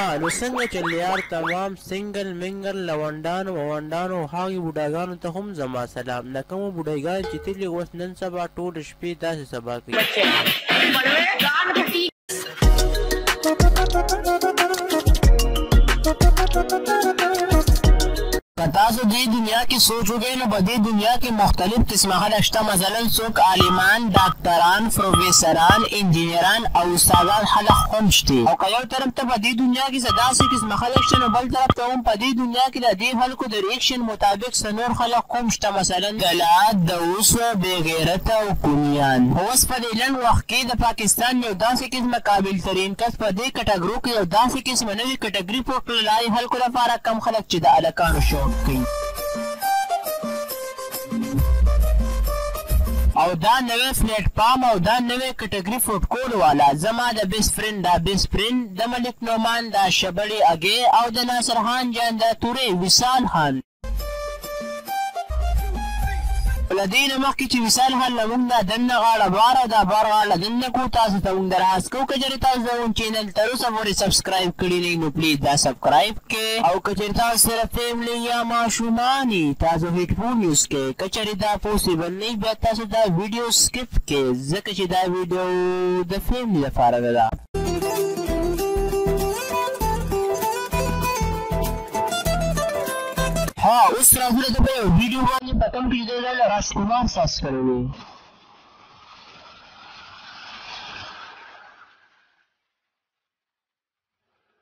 ها نو څنګه چه ليار تمام سنګل منګل لونډانو وونډانو او هغي بوډاګانو ته هم زما سلام دا کومه بوډای ګان چه تلي اوس نن سبا ټول شپي داسي سبا کوي که تاسو دې دنیا کې سوچ وکړئ نو په دې دنیا کې مختلف قسمه خلک شته مثلا څوک عالمان، ډاکتران، فروفیسران، انجینران او استادان خلک هم شته او که یو طرف ته په دې دنیا کې څه داسې قسمه خلک شته نو بل طرف ته هم په دې دنیا کې د دې خلکو د ریکشن مطابق څه نور خلک هم شته مثلا کلا، دوس، بې غیرته او کونیان خو اوس په دې لنډ وخت کې د پاکستان یو داسې قسمه کامل ترین کس په دې کټګرو کې یو داسې قسمه نوې کټګري پورټل لاري حلکو لپاره کم خلک چي د الکانو شوق کوي. او دا نوی فلیټ پام او دا نوی کټګري فوټ کولو والا زما د بیس فرینډ دا بیس فرینډ د ملیک نعمان دا شبړي اګی او د ناصر حان جان دا توري ویسال حان. له دې نه مخکې چې وصال خان له موږ نه دننه غاړه بار او دا بار غاړه له دننه کړو تاسو ته موږ درهاست کوو که چېرې تاسو زموږ چینل تر اوسه پورې سبسکرایب کړي نه نو پلیز دا سبسکرایب کړئ او که چېرې تاسو سره فیملي یا ماشومان یي تاسو هیډفون یوز کړئ که چېرې دا پوسیبل نه وي بیا تاسو دا ویډیو سکپ کړئ ځکه چې دا ویډیو د فیملي لپاره نه ده ها اوس راځو د ویډیو باندې په کوم کې ځای له راس کومه احساس کړی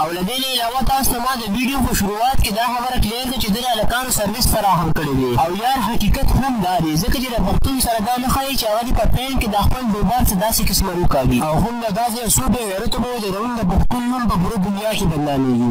او له دې نه علاوه تاسو ته ما د ویډیو په شروعات کې دا خبره کلیر ده چې ده د هلکانو سرویس فراهم کړی دی او یار حقیقت هم دا دی ځکه چې د پښتون سره دا نه ښایي چې هغه دې په پېنټ کې دا خپل ډوبار څه داسې قسمه وکاږي او هم له داسې یو څو بې غیرتو به یې د روند پښتون نوم په پوره دنیا کې بدنامیږي.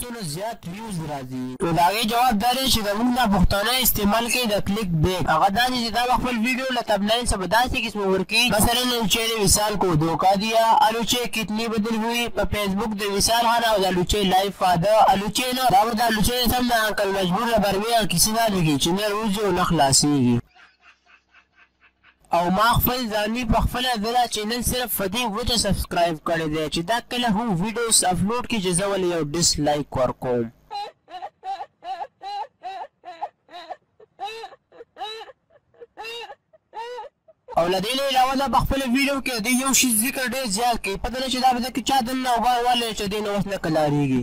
سلو زیات ویوز راځي. نو د هغې جواب دا دی چې زموږ دا پښتانه استعمال کوي د کلیک بیک هغه داسې چې دا به خپل ویډیو له تبناین څخه په داسې قسمه ورکړي مثلا الوچې د وصال کو دھوکا دیا الوچې کتنی بدل ہوئی په فیسبوک د وصال خان او د الوچې لایف فاده الوچې نه دا به د الوچې نه سم د انکل مجبور له برمې هغه کیسې دا لیکي چې نه روزي او نه خلاصیږي. او ما خپل ځاني په خپله ځلا چي نن صرف په دي وجه سبسکرايب کړي دي چي دا کله هم ويډوس افلوډ کي چي زه ولي يو ډيس لايک ورکوم. او له دې نه علاوه دا په خپل ویډیو کې د یو شي ذکر ډیر زیات کوي پته نه چې دا به د چا دننه او بار والي چې دین اوس نه کلاریږي